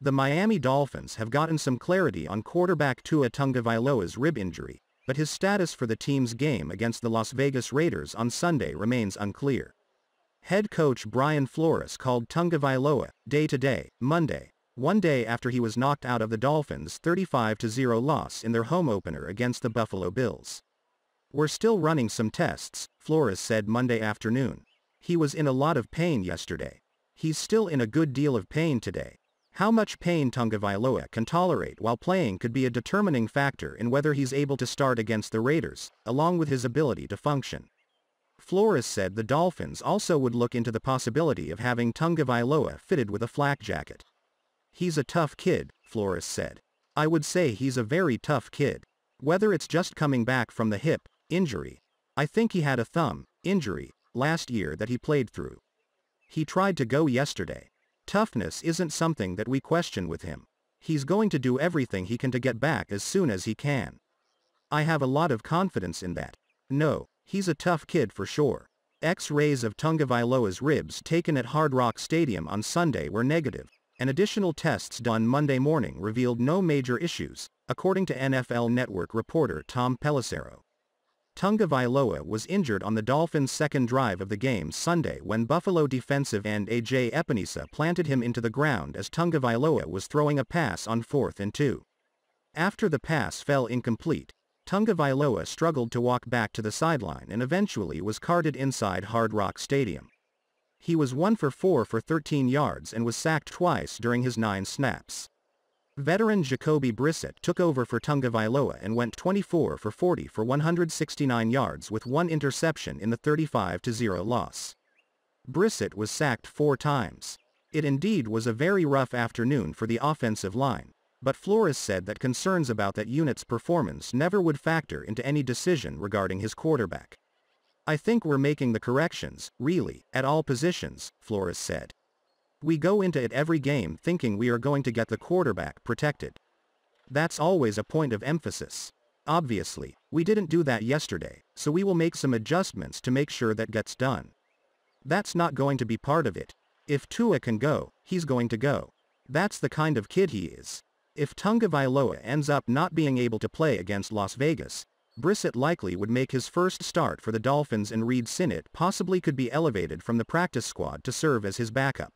The Miami Dolphins have gotten some clarity on quarterback Tua Tagovailoa's rib injury, but his status for the team's game against the Las Vegas Raiders on Sunday remains unclear. Head coach Brian Flores called Tagovailoa day-to-day, Monday, one day after he was knocked out of the Dolphins' 35-0 loss in their home opener against the Buffalo Bills. We're still running some tests, Flores said Monday afternoon. He was in a lot of pain yesterday. He's still in a good deal of pain today. How much pain Tagovailoa can tolerate while playing could be a determining factor in whether he's able to start against the Raiders, along with his ability to function. Flores said the Dolphins also would look into the possibility of having Tagovailoa fitted with a flak jacket. He's a tough kid, Flores said. I would say he's a very tough kid. Whether it's just coming back from the hip injury. I think he had a thumb injury last year that he played through. He tried to go yesterday. Toughness isn't something that we question with him. He's going to do everything he can to get back as soon as he can. I have a lot of confidence in that. No, he's a tough kid for sure. X-rays of Tagovailoa's ribs taken at Hard Rock Stadium on Sunday were negative, and additional tests done Monday morning revealed no major issues, according to NFL Network reporter Tom Pelissero. Tagovailoa was injured on the Dolphins' second drive of the game Sunday when Buffalo defensive end A.J. Epenesa planted him into the ground as Tagovailoa was throwing a pass on fourth and two. After the pass fell incomplete, Tagovailoa struggled to walk back to the sideline and eventually was carted inside Hard Rock Stadium. He was 1 for 4 for 13 yards and was sacked twice during his nine snaps. Veteran Jacoby Brissett took over for Tagovailoa and went 24 for 40 for 169 yards with one interception in the 35-0 loss. Brissett was sacked four times. It indeed was a very rough afternoon for the offensive line, but Flores said that concerns about that unit's performance never would factor into any decision regarding his quarterback. I think we're making the corrections, really, at all positions, Flores said. We go into it every game thinking we are going to get the quarterback protected. That's always a point of emphasis. Obviously, we didn't do that yesterday, so we will make some adjustments to make sure that gets done. That's not going to be part of it. If Tua can go, he's going to go. That's the kind of kid he is. If Tagovailoa ends up not being able to play against Las Vegas, Brissett likely would make his first start for the Dolphins and Reid Sinnett possibly could be elevated from the practice squad to serve as his backup.